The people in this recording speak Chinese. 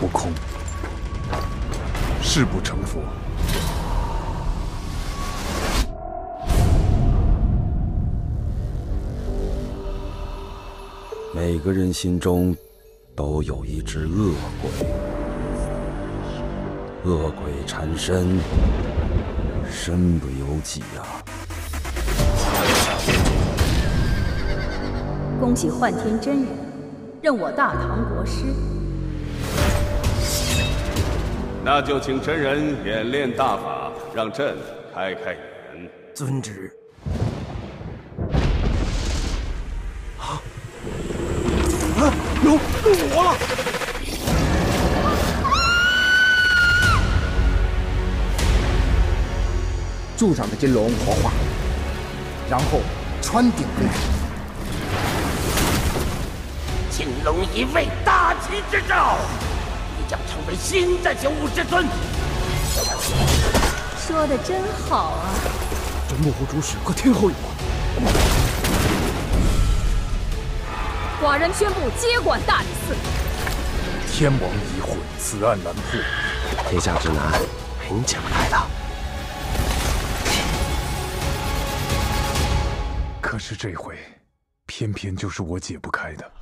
不空，誓不成佛。每个人心中都有一只恶鬼，恶鬼缠身，身不由己呀。恭喜幻天真人任我大唐国师，那就请真人演练大法，让朕开开眼。遵旨。有有我了！柱上的金龙活化，然后穿顶而来。金龙一位大旗之兆，你将成为新的九世尊。说的真好啊！这幕后主使和天后有关。寡人宣布接管大理寺。天王已毁，此案难破。天下之难，没你解不开的。可是这回，偏偏就是我解不开的。